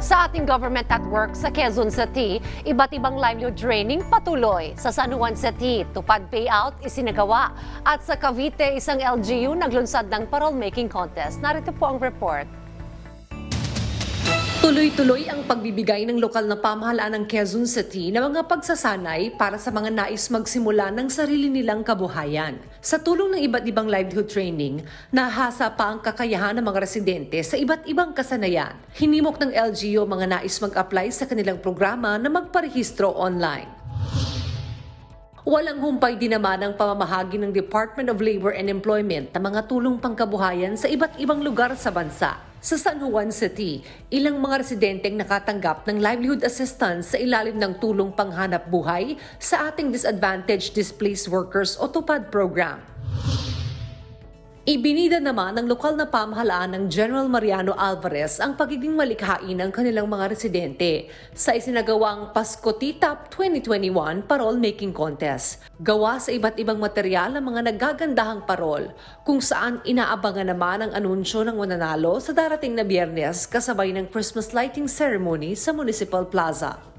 Sa ating government at work sa Quezon City, iba't ibang livelihood training patuloy. Sa San Juan City, tupad payout isinagawa. At sa Cavite, isang LGU naglunsad ng parole making contest. Narito po ang report. Tuloy-tuloy ang pagbibigay ng lokal na pamahalaan ng Quezon City ng mga pagsasanay para sa mga nais magsimula ng sarili nilang kabuhayan. Sa tulong ng iba't ibang livelihood training, nahasa pa ang kakayahan ng mga residente sa iba't ibang kasanayan. Hinimok ng LGU mga nais mag-apply sa kanilang programa na magparehistro online. Walang humpay din naman ang pamamahagi ng Department of Labor and Employment ng mga tulong pangkabuhayan sa iba't ibang lugar sa bansa. Sa San Juan City, ilang mga residenteng nakatanggap ng livelihood assistance sa ilalim ng tulong panghanap buhay sa ating Disadvantaged Displaced Workers o TUPAD program. Ibinida naman ng lokal na pamahalaan ng General Mariano Alvarez ang pagiging malikhain ng kanilang mga residente sa isinagawang Pasko T-Top 2021 Parole Making Contest. Gawa sa iba't ibang material ng mga nagagandahang parol kung saan inaabangan naman ang anunsyo ng mananalo sa darating na biyernes kasabay ng Christmas lighting ceremony sa Municipal Plaza.